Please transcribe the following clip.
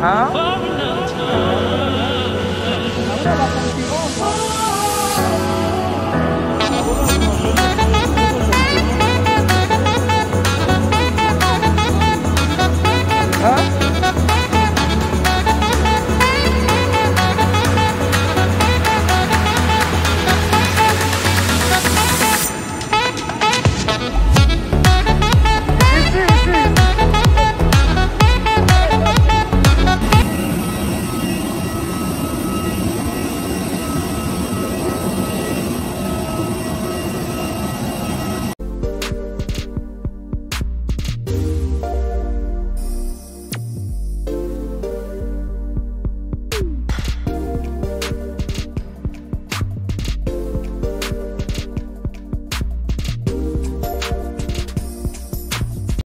Huh? Huh?